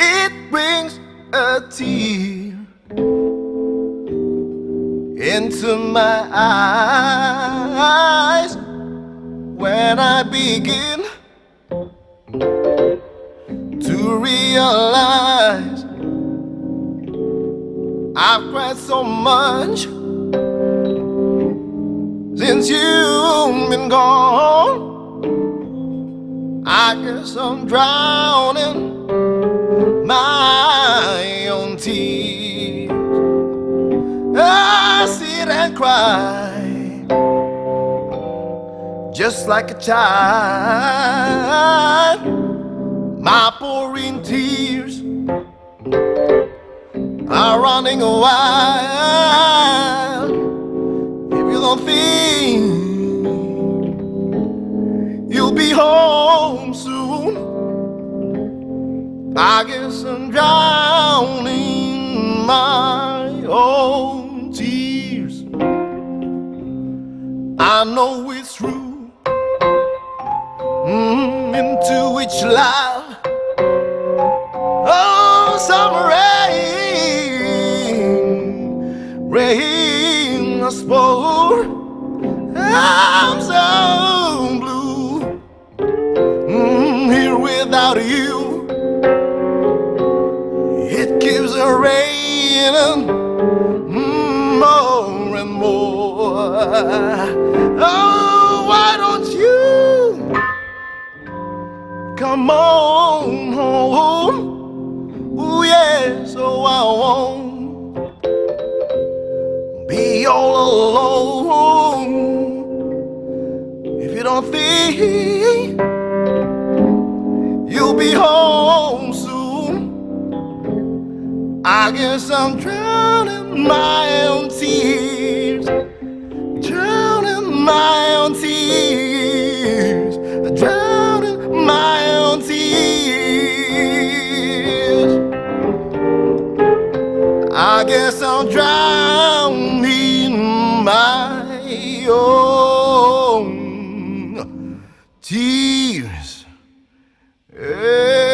It brings a tear into my eyes when I begin to realize I've cried so much since been gone. I guess I'm drowning my own tears. I sit and cry just like a child. My pouring tears are running wild. If you don't think I guess I'm drowning my own tears. I know it's true. Mm, into which life Oh, summer rain, rain I spoke. I'm so blue mm, here without you. Keeps raining mm, more and more. Oh, why don't you come on home? Ooh, yeah, so I won't be all alone. If you don't think you'll be home soon, I guess I'm drowning my own tears. Drowning my own tears. Drowning my own tears. I guess I'm drowning my own tears. Eh.